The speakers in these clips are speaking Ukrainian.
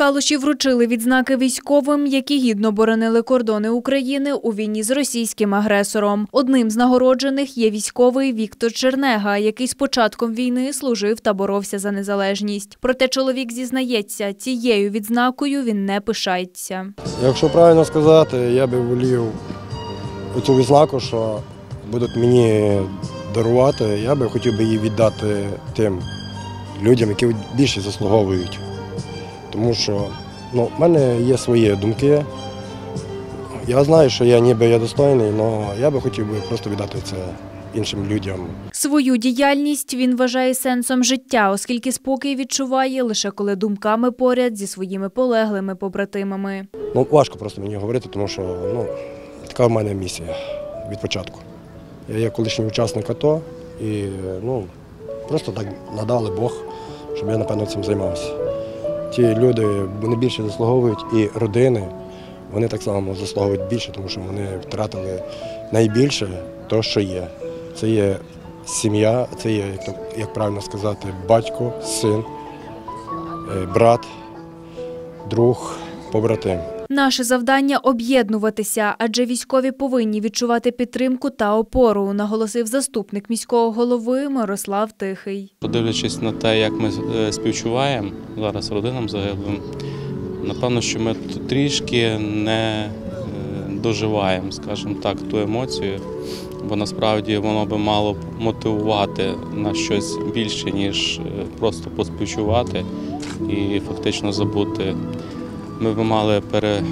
Калуші вручили відзнаки військовим, які гідно боронили кордони України у війні з російським агресором. Одним з нагороджених є військовий Віктор Чернега, який з початком війни служив та боровся за незалежність. Проте чоловік зізнається, цією відзнакою він не пишається. Якщо правильно сказати, я би волів цю відзнаку, що будуть мені дарувати, я би хотів би її віддати тим людям, які більше заслуговують. Тому що ну, в мене є свої думки. Я знаю, що я ніби я достойний, але я би хотів би просто віддати це іншим людям. Свою діяльність він вважає сенсом життя, оскільки спокій відчуває лише коли думками поряд зі своїми полеглими побратимами. Ну, важко просто мені говорити, тому що ну, така в мене місія від початку. Я є колишній учасник АТО і ну, просто так надали Бог, щоб я, напевно, цим займався. Ті люди вони більше заслуговують, і родини вони так само заслуговують більше, тому що вони втратили найбільше те, що є. Це є сім'я, це є, як, правильно сказати, батько, син, е, брат, друг, побратим. Наше завдання об'єднуватися, адже військові повинні відчувати підтримку та опору, наголосив заступник міського голови Мирослав Тихий. Подивлячись на те, як ми е, співчуваємо зараз родинам загиблим, напевно, що ми трішки не е, доживаємо, скажімо так, ту емоцію, бо насправді воно би мало мотивувати на щось більше, ніж е, просто поспівчувати і фактично забути. Ми б мали пере, е,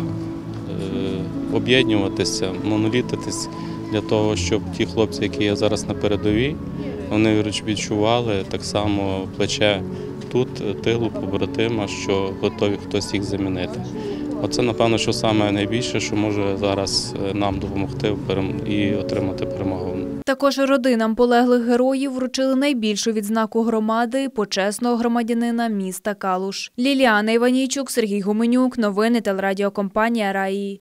монолітитись для того, щоб ті хлопці, які є зараз на передовій, вони відчували так само плече тут, е, тилу побратима, що готові хтось їх замінити. Оце, напевно, що саме найбільше, що може зараз е, нам допомогти і отримати перемогу. Також родинам полеглих героїв вручили найбільшу відзнаку громади почесного громадянина міста Калуш. Ліліана Іванійчук, Сергій Гуменюк. Новини телерадіокомпанія Раї.